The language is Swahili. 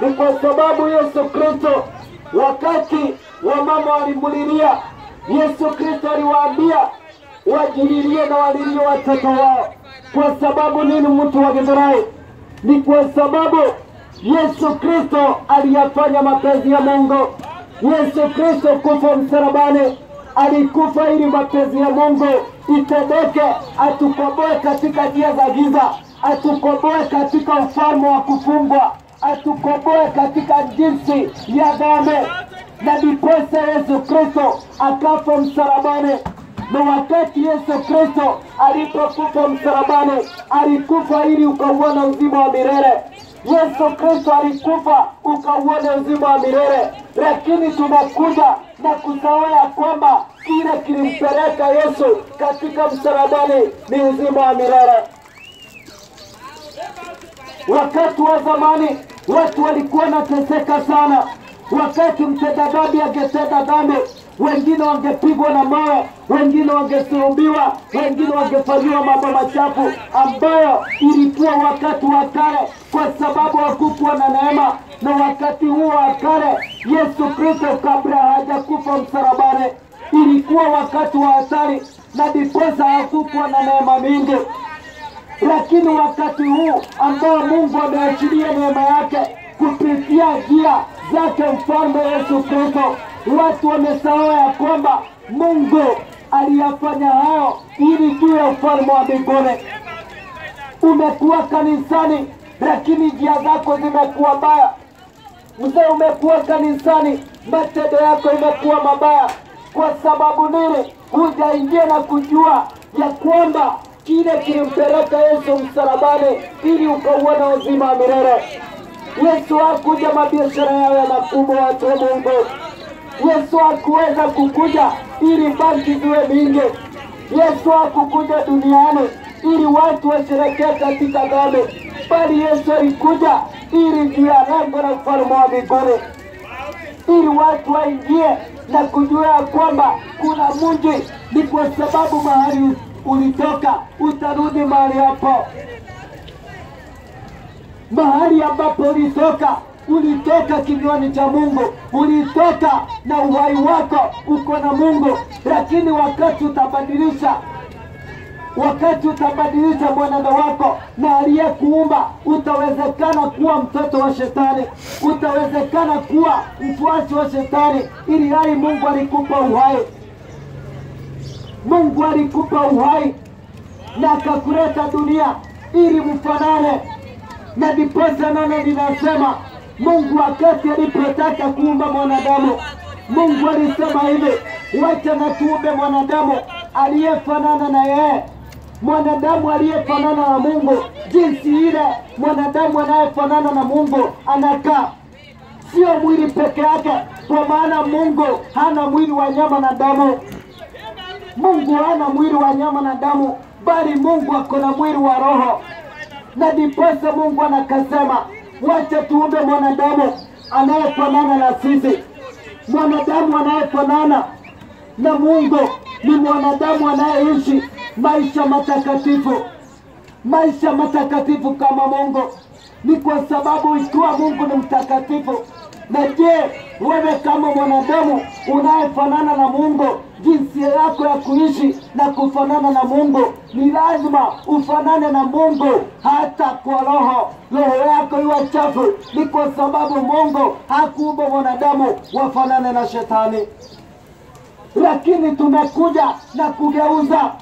ni kwa sababu Yesu Kristo, wakati wa mama walimlilia Yesu Kristo aliwaambia wajililie na walilie watoto wao. Kwa sababu nini mtu wa? Ni kwa sababu Yesu Kristo aliyafanya mapenzi ya Mungu. Yesu Kristo kufa msalabani, alikufa ili mapenzi ya Mungu itendeke, atukomboe katika njia za giza, atukomboe katika ufalme wa kufungwa, atukomboe katika jinsi ya dhambi, na ndiposa Yesu Kristo akafa msalabani na wakati Yesu Kristo alipokufa msalabani, alikufa ili ukauona uzima wa milele. Yesu Kristo alikufa ukauona uzima wa milele, lakini tunakuja na kusahau ya kwamba kile kilimpeleka Yesu katika msalabani ni uzima wa milele. Wakati wa zamani watu walikuwa wanateseka sana. Wakati mtenda dhambi angetenda dhambi, wengine wangepigwa na mawe, wengine wangesurubiwa, wengine wangefanyiwa mambo machafu ambayo ilikuwa wakati wa kale, kwa sababu hakukuwa na neema. Na wakati huo wa kale, Yesu Kristo kabla hajakufa msalabani, ilikuwa wakati wa hatari, na ndiposa hakukuwa na neema mingi lakini wakati huu ambao Mungu ameachilia neema yake kupitia njia zake mfalme Yesu Kristo, watu wamesahau ya kwamba Mungu aliyafanya hayo ili ya ufalme wa mbinguni. Umekuwa kanisani, lakini njia zako zimekuwa mbaya. Mzee, umekuwa kanisani, matendo yako imekuwa mabaya. Kwa sababu nini? Hujaingia na kujua ya kwamba kile kilimpeleka Yesu msalabani ili ukauona uzima wa milele. Yesu hakuja mabiashara yao ya makubwa, watu wa Mungu. Yesu hakuweza kukuja ili banki ziwe mingi. Yesu hakukuja duniani ili watu washerekee katika dhambi, bali Yesu alikuja ili juu ya lengo la ufalme wa mbinguni, ili watu waingie na kujua ya kwamba kuna mji, ni kwa sababu mahali ulitoka utarudi mahali hapo, mahali ambapo ulitoka ulitoka kinywani cha Mungu, ulitoka na uhai wako uko na Mungu, lakini wakati utabadilisha wakati utabadilisha mwenendo wako na aliyekuumba, utawezekana kuwa mtoto wa shetani, utawezekana kuwa mfuasi wa shetani, ili hali Mungu alikupa uhai. Mungu alikupa uhai na akakuleta dunia ili mfanane, na ndiposa neno linasema Mungu wakati alipotaka kuumba mwanadamu, Mungu alisema hivi, wacha na tuumbe mwanadamu aliyefanana na yeye, mwanadamu aliyefanana na Mungu, jinsi ile mwanadamu anayefanana na Mungu anakaa, sio mwili peke yake, kwa maana Mungu hana mwili wa nyama na damu. Mungu hana mwili wa nyama na damu, bali Mungu ako na mwili wa roho, na ndiposa Mungu anakasema wacha tuumbe mwanadamu anayefanana na sisi. Mwanadamu anayefanana na Mungu ni mwanadamu anayeishi maisha matakatifu, maisha matakatifu kama Mungu. Ni kwa sababu ikiwa Mungu ni mtakatifu, na je, wewe kama mwanadamu unayefanana na Mungu, jinsi yako ya kuishi na kufanana na Mungu, ni lazima ufanane na Mungu hata kwa roho. Roho yako iwe chafu, ni kwa sababu Mungu hakuumba mwanadamu wafanane na shetani, lakini tumekuja na kugeuza